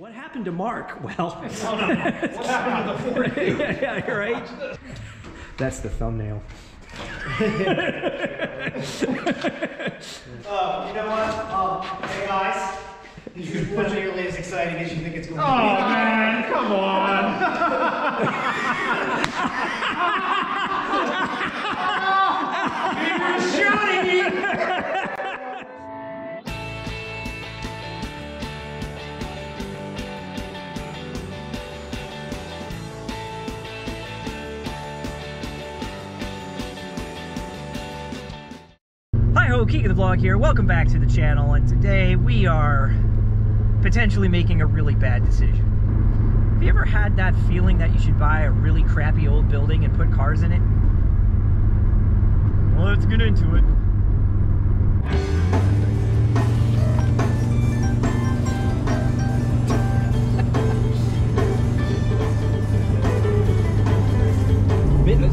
What happened to Mark? Well, What happened to the four yeah, yeah, right. That's the thumbnail. Uh, you know what? Um, hey guys, this wasn't nearly as exciting as you think it's going to be. Oh man, come on. Hi ho, Keek of the Vlog here. Welcome back to the channel, and today we are potentially making a really bad decision. Have you ever had that feeling that you should buy a really crappy old building and put cars in it? Well, let's get into it.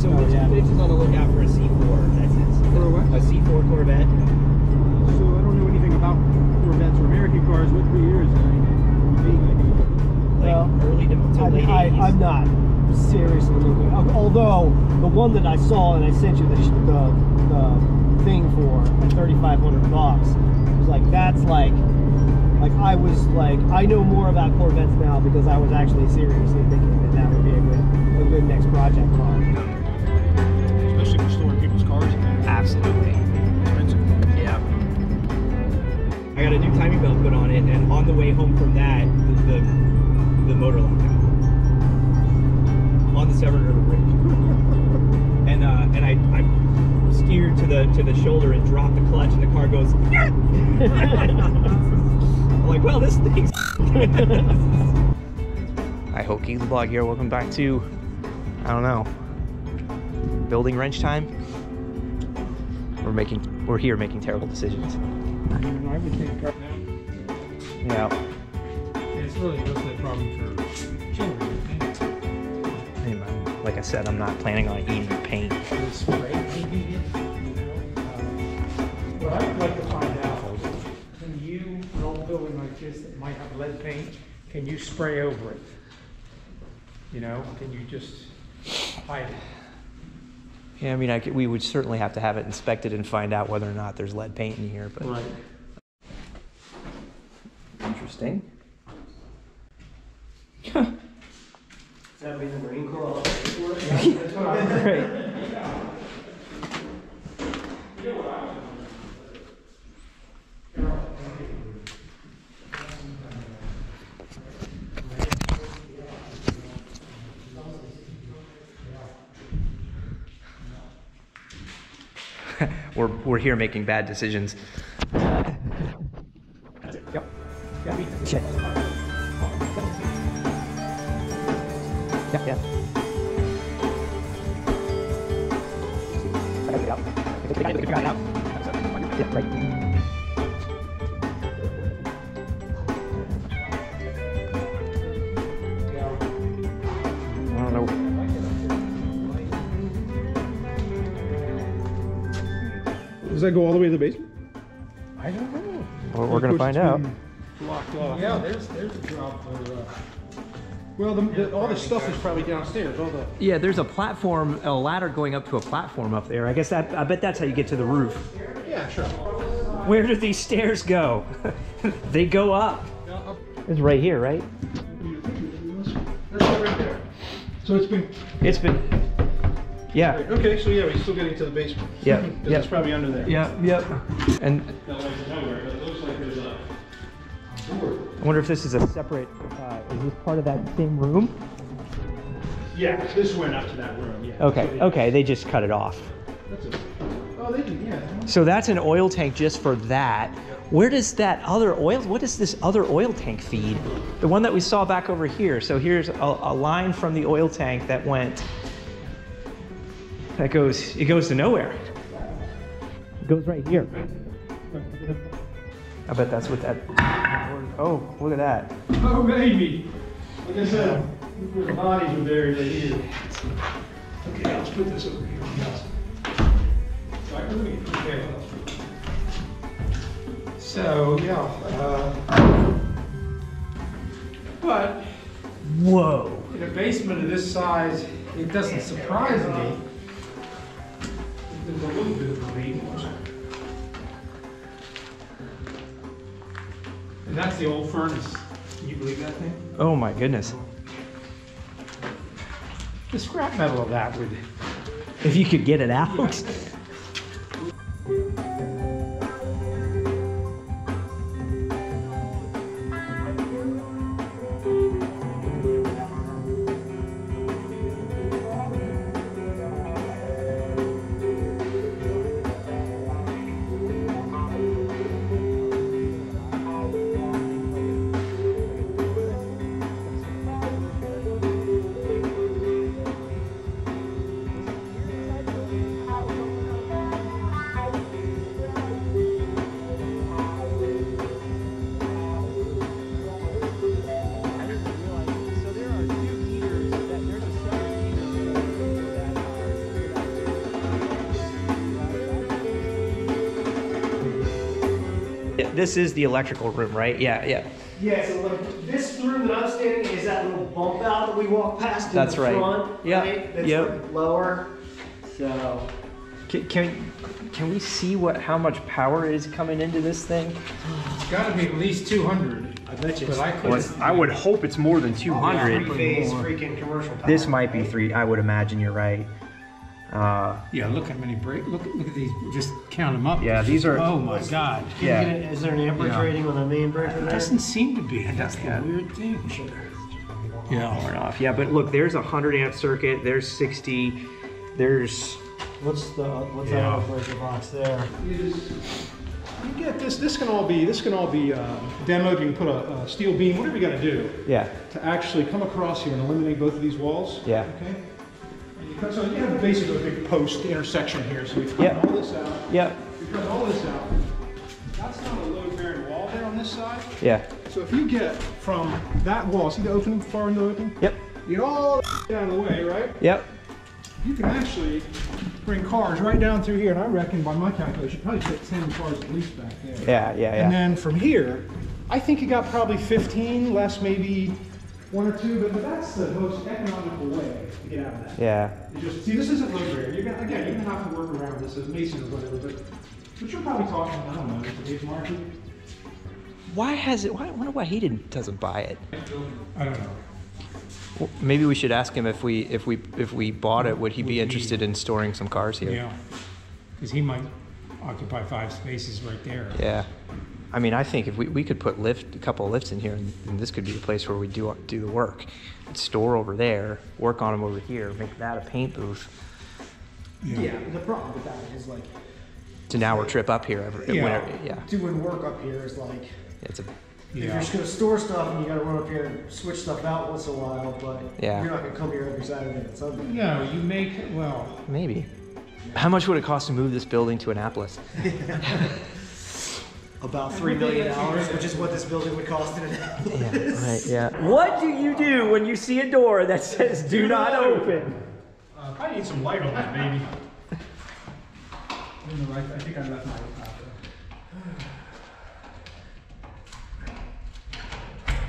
So yeah. Mitch on the lookout not seriously looking. Uh, although the one that I saw and I sent you the the, the thing for at 3,500 bucks was like that's like like I was like I know more about Corvettes now because I was actually seriously thinking that that would be a good a good next project car. Especially for storing people's cars. Absolutely. Expensive. Yeah. I got a new timing belt put on it, and on the way home from that, to the shoulder and dropped the clutch, and the car goes. I'm like, well, this thing's. Hi, Hokie, the blog here. Welcome back to, I don't know, building wrench time. We're making, we're here making terrible decisions. I would think car- Yeah. it's really mostly a problem for children. Anyway, like I said, I'm not planning on eating paint. What I'd like to find out, can you, an old building like this that might have lead paint, can you spray over it? You know, can you just hide it? Yeah, I mean, I could, we would certainly have to have it inspected and find out whether or not there's lead paint in here. But Right. interesting. Does that mean the Marine Corps will pay for it? Great. We're, we're here making bad decisions. Yep. Yep. Shit. Yeah, yeah. I gotta Does that go all the way to the basement? I don't know. We're, we're gonna find out. been off. Yeah, there's, there's a job for, uh, Well, the, the, all the stuff is probably downstairs. All the Yeah, there's a platform, a ladder going up to a platform up there. I guess that, I bet that's how you get to the roof. yeah, sure. Where do these stairs go? they go up. Yeah, up- It's right here, right? That's right there. So it's been. It's been. Yeah. Okay, so yeah, we're still getting to the basement. Yeah, 'Cause yeah. It's probably under there. Yeah. Yep. And That lies nowhere, but it looks like there's a door. I wonder if this is a separate. Uh, is this part of that same room? Yeah, this went up to that room. Yeah. Okay. So, Okay. They just cut it off. That's it. Oh, they did. Yeah. So that's an oil tank just for that. Where does that other oil? What does this other oil tank feed? The one that we saw back over here. So here's a, a line from the oil tank that went. That goes. It goes to nowhere. It goes right here. I bet that's what that. Oh, look at that. Oh, baby. Like I said, the bodies were buried right here. Okay, let's put this over here. Right, let me get okay. So, yeah, uh, But Whoa. in a basement of this size, it doesn't surprise me. A little bit of. And that's the old furnace. Can you believe that thing? Oh my goodness. The scrap metal of that would. If you could get it out. This is the electrical room, right? Yeah, yeah. Yeah, so like this room that I'm standing in is that little bump out that we walk past in That's the right. front, Yeah, right? That's yep. like lower. So Can, can, can we see what how much power is coming into this thing? It's got to be at least 200. I bet you But I it's couldn't. I would hope it's more than 200. three phase freaking commercial power. This might be three. I would imagine you're right. Uh, Yeah, look how many break. Look, look at these. Just count them up. Yeah, these are- Oh my God. Can you yeah. get it- Is there an amperage Yeah. rating on the main breaker It doesn't seem to be. That's the Yeah. weird thing. Yeah. Turn off. Yeah, but look, there's a 100 amp circuit. There's 60. There's What's the what's Yeah. that on the breaker box there? you get this, this can all be, this can all be uh, demoed, you can put a, a steel beam, whatever you gotta do yeah, to actually come across here and eliminate both of these walls. Yeah. Okay? And you so you have basically a big post intersection here, so we've cut Yep. all this out, yep, cut all this out. That's not a load bearing wall there on this side. yeah, So if you get from that wall, see the opening, far in the opening? yep, You get all out of the way, right? yep. You can actually bring cars right down through here, and I reckon by my calculation, probably fit 10 cars at least back there. Yeah, yeah, yeah. And then from here, I think you got probably 15, less maybe one or two, but, but that's the most economical way to get out of that. Yeah. You just see, this isn't load bearing. You're gonna again, you're gonna have to work around this as mason or whatever, but but you're probably talking, I don't know, today's market. Why has it? Why, I wonder why he didn't doesn't buy it. I don't know. Well, maybe we should ask him if we if we if we bought it, would he be interested in storing some cars here? Yeah. Because he might occupy five spaces right there. Yeah. I mean, I think if we, we could put lift a couple of lifts in here, and, and this could be the place where we do do the work. Store over there, work on them over here, make that a paint booth. Yeah. The problem with that is like It's an hour trip up here every Yeah. whenever, yeah. doing work up here is like It's a if you're just gonna store stuff and you gotta run up here and switch stuff out once in a while, but Yeah. you're not gonna come here every Saturday and Sunday. No, you make, well, maybe. How much would it cost to move this building to Annapolis? About three million dollars, which is what this building would cost in an Yeah, right, yeah. What do you do when you see a door that says do not open? Uh, probably need some light on that baby. I know, I, I think I left my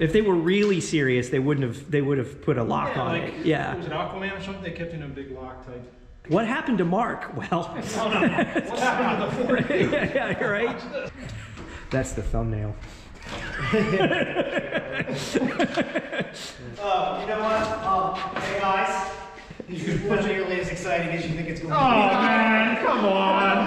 If they were really serious, they wouldn't have they would have put a lock on it. Was Yeah. it Aquaman or something? They kept in a big lock type. What happened to Mark? Well, What happened to the Ford? yeah, yeah, you're right. That's the thumbnail. Uh, you know what? Um, hey guys, you can put nearly as exciting as you think it's going to Oh man, come on.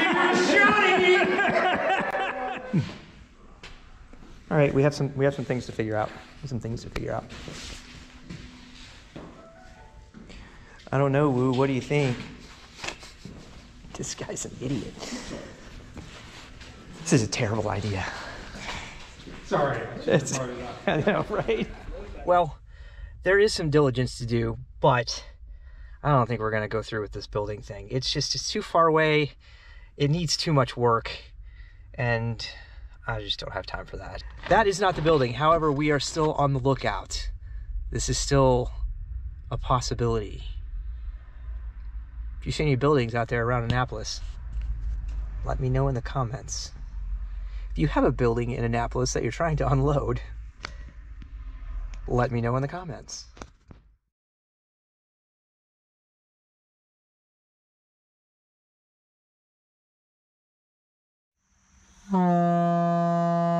you were shouting. All right, we have some we have some things to figure out. Some things to figure out. I don't know, Woo. What do you think? This guy's an idiot. This is a terrible idea. sorry. It's- it. I know, right? Well, there is some diligence to do, but I don't think we're going to go through with this building thing. It's just it's too far away. It needs too much work, and I just don't have time for that. That is not the building. However, we are still on the lookout. This is still a possibility. If you see any buildings out there around Annapolis, let me know in the comments. If you have a building in Annapolis that you're trying to unload, let me know in the comments. Uh...